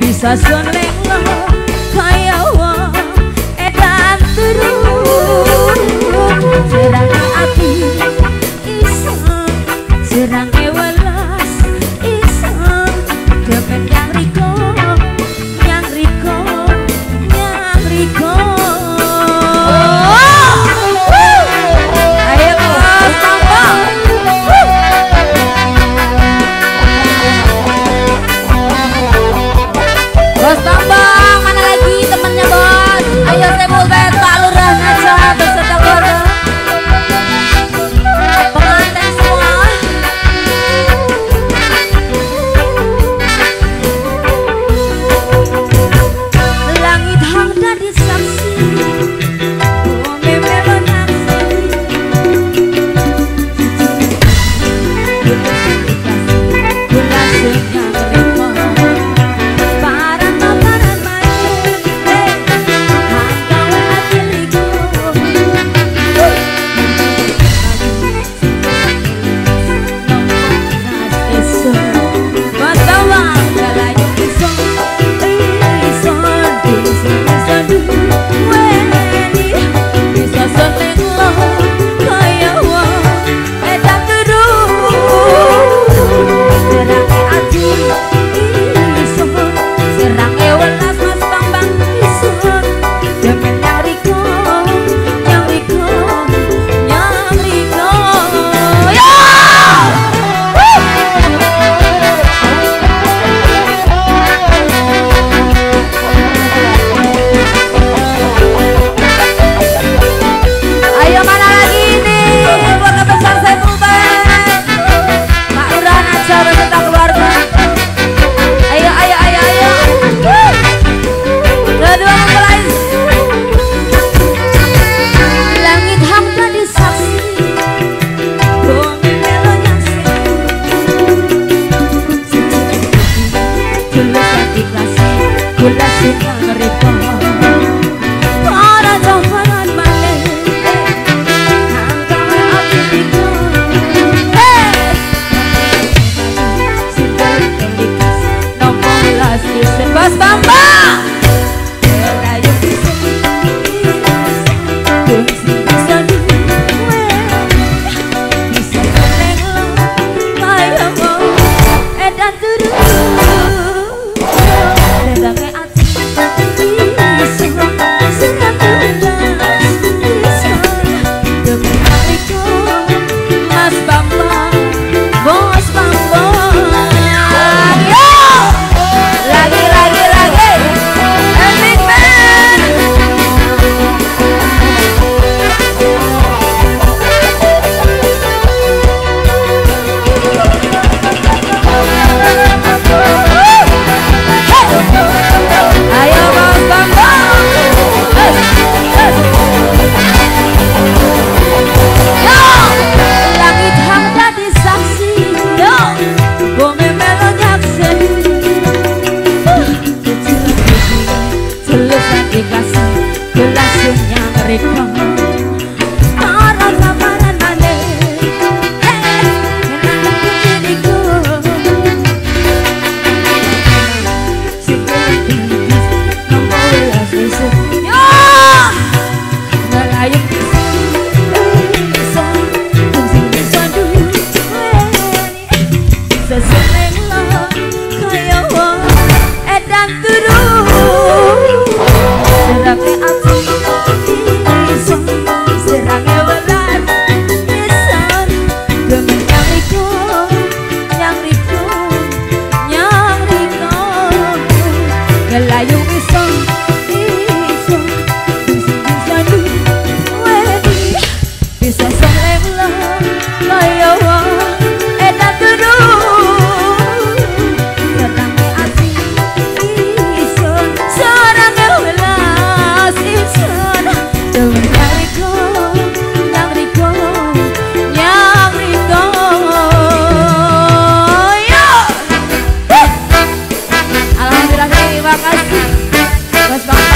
bisa duweni corazón. ikhlas gelasnya rekam. Cause